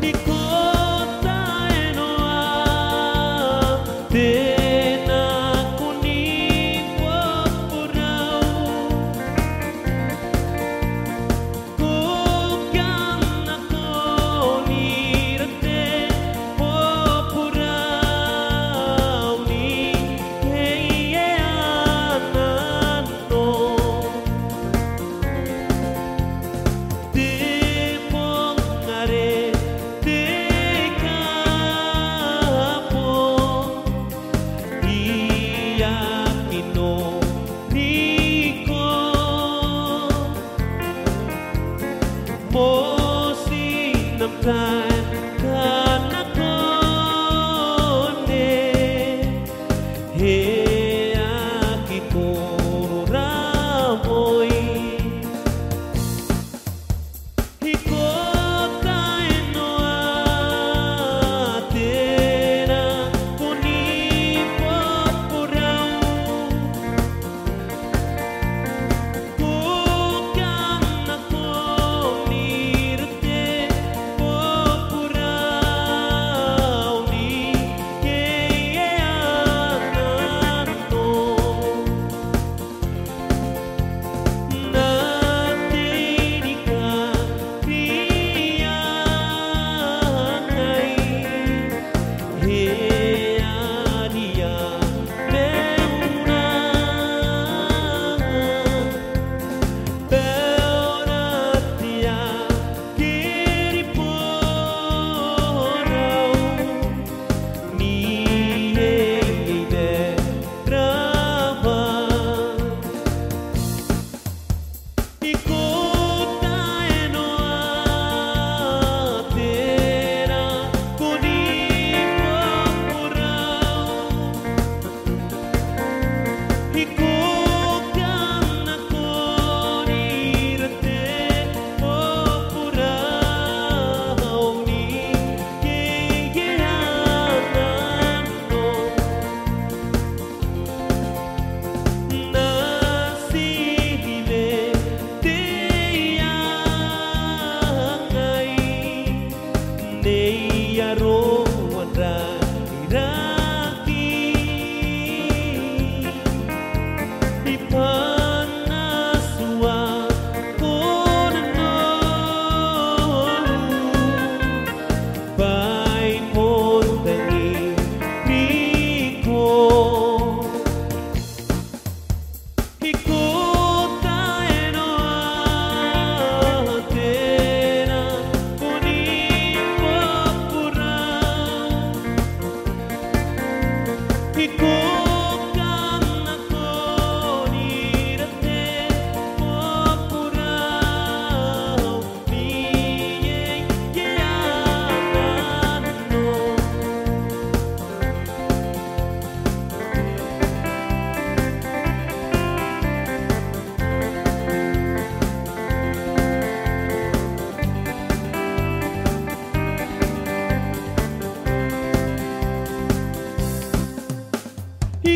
because y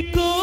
con